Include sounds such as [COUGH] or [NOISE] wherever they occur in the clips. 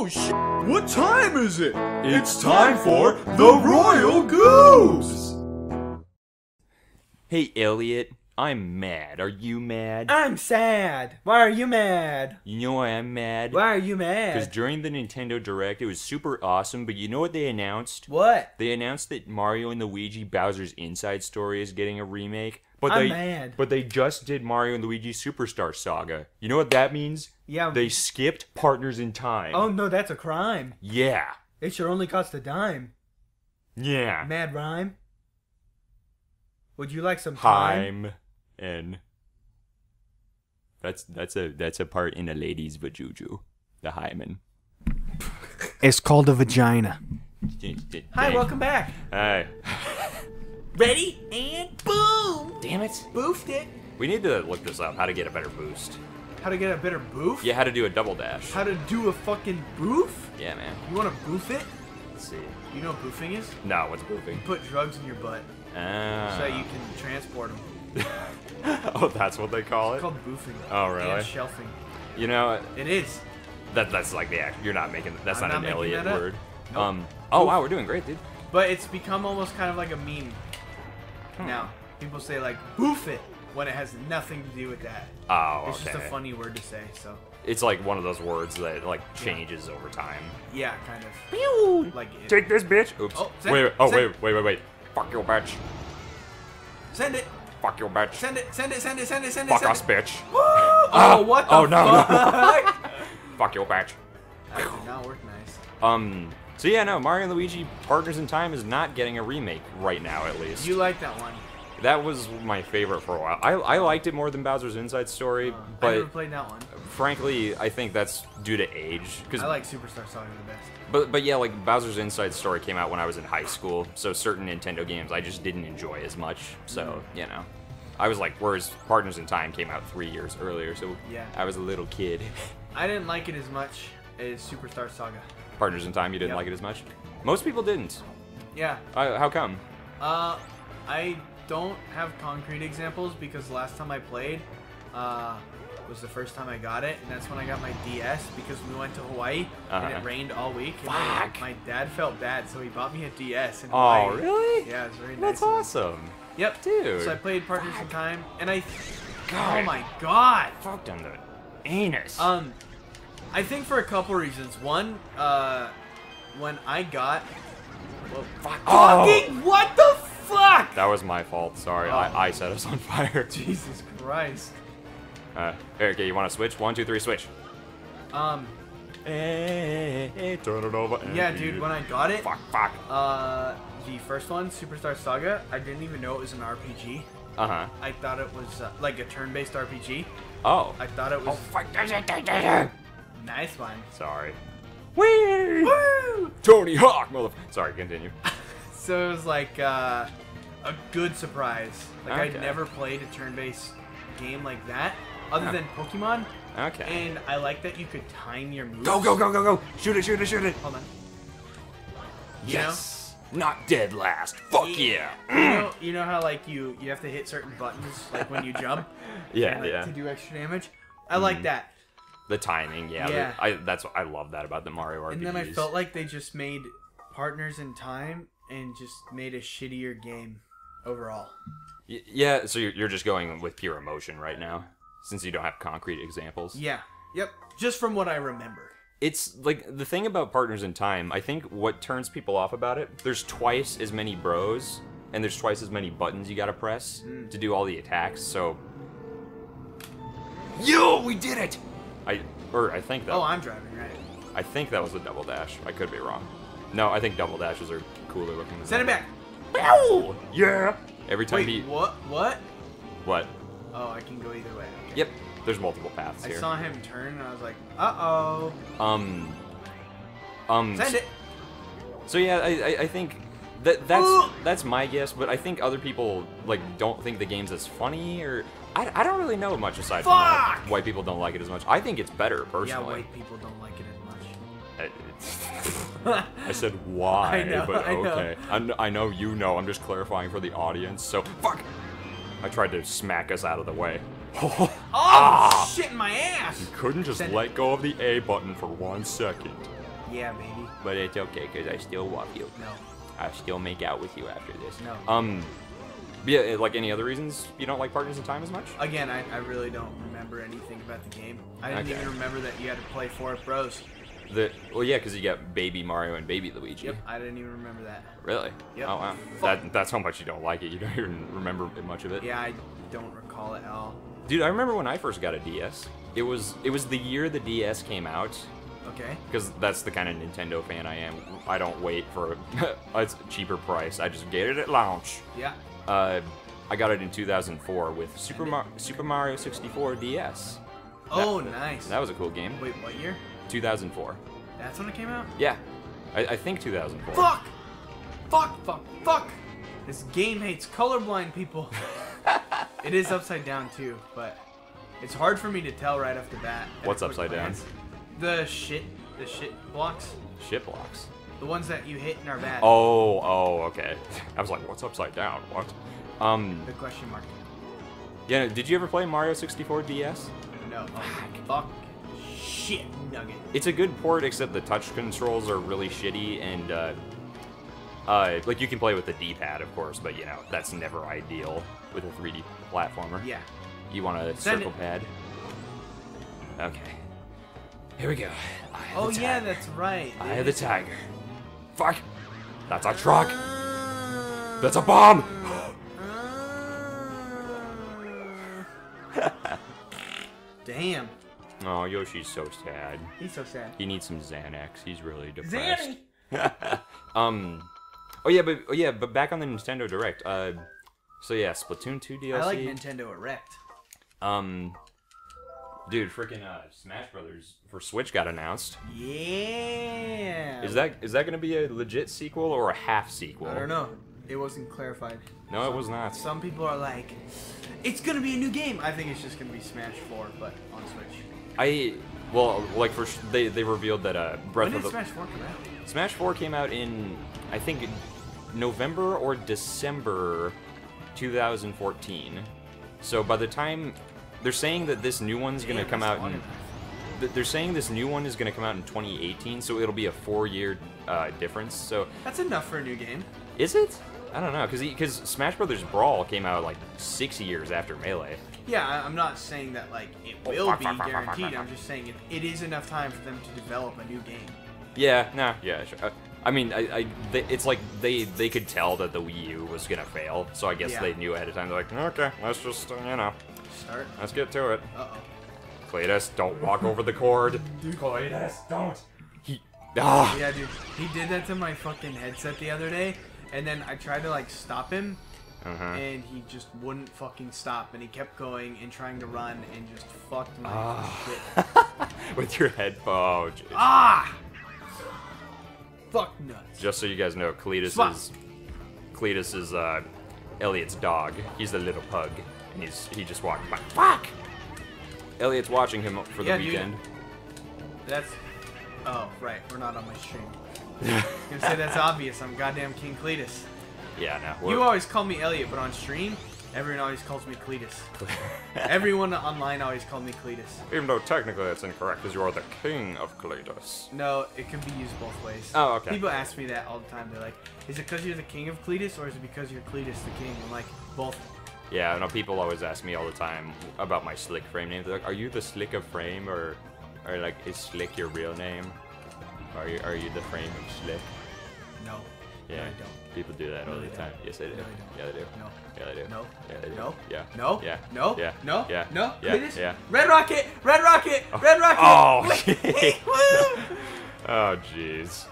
Oh shit! What time is it? It's time for the Royal Goobs! Hey, Elliot. I'm mad. Are you mad? I'm sad. Why are you mad? You know why I'm mad? Why are you mad? Because during the Nintendo Direct, it was super awesome, but you know what they announced? What? They announced that Mario and Luigi Bowser's Inside Story is getting a remake. But I'm they, mad. But they just did Mario and Luigi Superstar Saga. You know what that means? Yeah. They skipped Partners in Time. Oh no, that's a crime. Yeah. It should only cost a dime. Yeah. Mad rhyme. Would you like some time? Time and that's that's a that's a part in a lady's vajuju. The hymen. It's called a vagina. Hi, welcome back. Hi. Ready and boom! Damn it. Boofed it. We need to look this up. How to get a better boost. How to get a better boof? Yeah, how to do a double dash. How to do a fucking boof? Yeah, man. You want to boof it? Let's see. You know what boofing is? No, what's boofing? You Put drugs in your butt Ah. so you can transport them. [LAUGHS] oh, that's what they call it. It's it. called boofing. Oh, really? And shelfing. You know, It is. that that's like the act. You're not making. That's not, not an Elliot word. Nope. Um. Oh wow, we're doing great, dude. But it's become almost kind of like a meme. Hmm. Now, people say like boof it when it has nothing to do with that. Oh, It's okay. just a funny word to say, so It's like one of those words that like changes over time. yeah, kind of. Like it, Take this, bitch. Oops. Oh, wait. Oh, send- wait, wait, wait, wait. Fuck your bitch. send it, Fuck your bitch. send it, send it, send it, send it, send it. Fuck us, it. bitch. [GASPS] Oh, what the oh, no, no. fuck? [LAUGHS] Fuck your bitch. that did not work nice. Um. So yeah, no, Mario and Luigi Partners in Time is not getting a remake right now, at least. You like that one? That was my favorite for a while. I, I liked it more than Bowser's Inside Story, Uh, I but never played that one. frankly, I think that's due to age. Cause, I like Superstar Saga the best. but but yeah, like Bowser's Inside Story came out when I was in high school, so certain Nintendo games I just didn't enjoy as much. So Mm-hmm. you know, I was like, whereas Partners in Time came out three years earlier, so Yeah. I was a little kid. I didn't like it as much as Superstar Saga. Partners in Time, you didn't Yep. like it as much. Most people didn't. Yeah. Uh, how come? Uh, I don't have concrete examples because last time I played, uh, was the first time I got it, and that's when I got my DS because we went to Hawaii and Uh-huh. it rained all week. And my- Fuck. My, dad felt bad, so he bought me a DS. In Oh, Hawaii. really? Yeah, it was very nice. That's awesome. Yep, Dude. So I played Partners in Time, and I. God. Oh my god. Fucked on the anus. Um, I think for a couple reasons. One, uh, when I got. Fuck. Oh! fucking what the fuck? That was my fault. Sorry, Oh. I, I set us on [LAUGHS] fire. Jesus Christ. Uh, okay, you want to switch? One, two, three, switch. Um, Hey, turn it over. yeah, dude, when I got it, Fuck, fuck. uh, the first one, Superstar Saga, I didn't even know it was an RPG. Uh huh. I thought it was uh, like a turn-based RPG. Oh. I thought it was. Oh, fuck. nice one. Sorry. Wee! Woo! Tony Hawk, mother. Sorry, continue. [LAUGHS] So it was like uh, a good surprise. Like Okay. I'd never played a turn-based game like that, other Huh. than Pokemon. Okay. And I like that you could time your moves. Go, go, go, go, go! Shoot it, shoot it, shoot it! Hold on. You Yes! Not dead last. Fuck yeah! You know, you know how like you you have to hit certain buttons like when you jump. [LAUGHS] Yeah, and, like, yeah. To do extra damage. I like that. The timing, yeah. Yeah. the- I that's I love that about the Mario RPGs. And then I felt like they just made partners in time and just made a shittier game overall. Y- yeah, so you're, you're just going with pure emotion right now, since you don't have concrete examples. Yeah. Yep. Just from what I remember. It's like the thing about Partners in Time, I think what turns people off about it, there's twice as many bros, and there's twice as many buttons you gotta press Hmm. to do all the attacks, so. Yo, we did it! I, or I think that. Oh, I'm driving right. I think that was a double dash. I could be wrong. No, I think double dashes are cooler looking. Than Send it back. Ow! Yeah. Every time Wait, he. what? What? What? Oh, I can go either way. Okay. Yep. There's multiple paths I here. I saw him turn and I was like, uh oh. Um. Um. Send it. So yeah, I, I, I think that that's that's my guess, but I think other people like don't think the game's as funny, or I, I don't really know much aside from that. Fuck! White people don't like it as much. I think it's better personally. Yeah, white people don't like it I, it's- [LAUGHS] I said why, [LAUGHS] I know, but I okay. I kn- I know you know. I'm just clarifying for the audience. So fuck. I tried to smack us out of the way. [LAUGHS] Oh, Ah! shit in my ass! You couldn't just Send it. let go of the A button for one second. Yeah, baby. but it's okay because I still love you. No. I still make out with you after this. No. Um, yeah, like any other reasons you don't like Partners in Time as much? Again, I, I really don't remember anything about the game. I didn't Okay. even remember that you had to play four bros. The well, yeah, because you got Baby Mario and Baby Luigi. Yep, I didn't even remember that. Really? Yep. Oh wow. Fuck. That that's how much you don't like it. You don't [LAUGHS] even remember much of it. Yeah, I don't recall it at all. Dude, I remember when I first got a DS. It was it was the year the DS came out. Okay. Because that's the kind of Nintendo fan I am. I don't wait for a, [LAUGHS] a cheaper price. I just get it at launch. Yeah. Uh, I got it in 2004 with Super, Mar- Super Mario 64 DS. Oh, nice. That was a cool game. Wait, what year? 2004. That's when it came out? Yeah, I, I think 2004. Fuck! Fuck, fuck, fuck! This game hates colorblind people. [LAUGHS] it is upside down too, but it's hard for me to tell right off the bat. What's upside down? The shit, the shit blocks. Shit blocks. The ones that you hit and are bad. Oh, oh, okay. [LAUGHS] I was like, what's upside down? What? Um, The question mark. yeah. Did you ever play Mario 64 DS? No. Oh, fuck. Shit nugget. It's a good port, except the touch controls are really shitty, and uh, uh, like you can play with the D-pad, of course, but you know that's never ideal with a 3D platformer. Yeah. You want a Send circle it. pad? Okay. Here we go. Oh yeah, that's right. I of the tiger. Fuck. That's a truck. That's a bomb. Damn. Oh, Yoshi's so sad. He's so sad. He needs some Xanax. He's really depressed. Zanny! [LAUGHS] um. Oh yeah, but oh yeah, but back on the Nintendo Direct. Uh. So yeah, Splatoon 2 DLC. I like Nintendo Erect. Um. Dude, freaking uh, Smash Brothers for Switch got announced. Yeah. Is that is that gonna be a legit sequel or a half sequel? I don't know. It wasn't clarified. No, it was not. Some people are like, it's gonna be a new game. I think it's just gonna be Smash 4, but on Switch. I well, like for they they revealed that uh Breath When of did the Smash 4 come out? Smash 4 came out in I think November or December 2014. So by the time they're saying that this new one's gonna come out in they're saying this new one is gonna come out in 2018, so it'll be a four-year uh, difference. So That's enough for a new game. is it? I don't know, cause because Smash Brothers Brawl came out like six years after Melee. Yeah, I- I'm not saying that like it will be guaranteed. I'm just saying it, it is enough time for them to develop a new game. Yeah, no, yeah, sure. Uh, I mean, I, I they, it's like they they could tell that the Wii U was gonna fail, so I guess Yeah. they knew ahead of time. They're like, okay, let's just uh, you know, Start. let's get to it. Uh oh. Cletus, don't walk over the cord. Cletus, don't. He ah. Yeah, dude. He did that to my fucking headset the other day, and then I tried to like stop him, Uh-huh. and he just wouldn't fucking stop, and he kept going and trying to run and just fucked my Ah. shit. [LAUGHS] With your headphone. Oh, Ah! Fuck nuts. Just so you guys know, Cletus is Cletus is uh, Elliot's dog. He's the little pug, and he's he just walked by. Fuck. Elliot's watching him for the Yeah, dude. weekend. That's. Oh, right. We're not on my stream. I was [LAUGHS] gonna say that's obvious. I'm goddamn King Cletus. Yeah, no. You we're- always call me Elliot, but on stream, everyone always calls me Cletus. [LAUGHS] Everyone online always called me Cletus. Even though technically that's incorrect, because you are the king of Cletus. No, it can be used both ways. Oh, okay. People ask me that all the time. They're like, "Is it because you're the king of Cletus, or is it because you're Cletus the king?" I'm like, both. Yeah, I know people always ask me all the time about my Slick frame name. They're like, "Are you the Slick of Frame, or, or like, is Slick your real name? Are you, are you the Frame of Slick?" No. Yeah, No, I don't. people do that all No, the time. Yes, they do. No. Yeah, they do. No. Yeah, they do. No. Yeah, they do. No. Yeah. No. Yeah. No. Yeah. No. Yeah. No. Yeah. Cletus? Yeah. Red Rocket. Red Rocket. Oh. Red Rocket. Oh, [LAUGHS] Oh, jeez.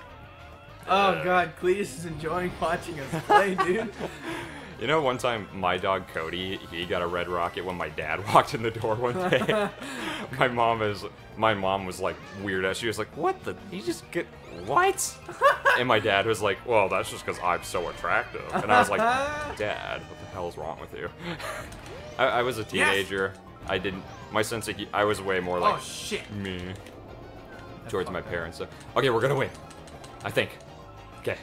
Oh Yeah. God, Cletus is enjoying watching us play, dude. [LAUGHS] You know, one time my dog Cody, he got a red rocket when my dad [LAUGHS] walked in the door one day. [LAUGHS] my mom is, my mom was like weird as she was like, "What the? You just get what?" [LAUGHS] and my dad was like, "Well, that's just because I'm so attractive." And I was like, "Dad, what the hell is wrong with you?" I, I was a teenager. I didn't. My sense of I was way more like oh shit. me towards my parents. So, okay, we're gonna win. I think. Okay.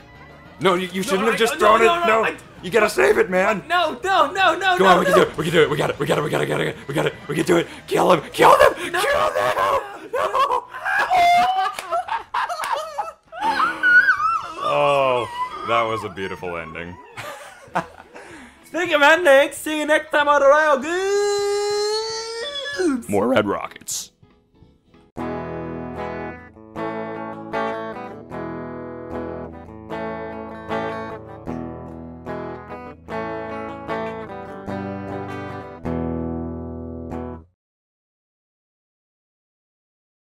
No, you, you no, shouldn't I, have just no, thrown no, it. No, I, you gotta save it, man. No, no, no, no. Come on, we can do it. We can do it. We got it. We got it. We got it. We got it. We got it. We can do it. Kill him. Kill them. Kill them. No. oh, that was a beautiful ending. Speaking of endings, see you next time on the Royal Goobs. More red rockets.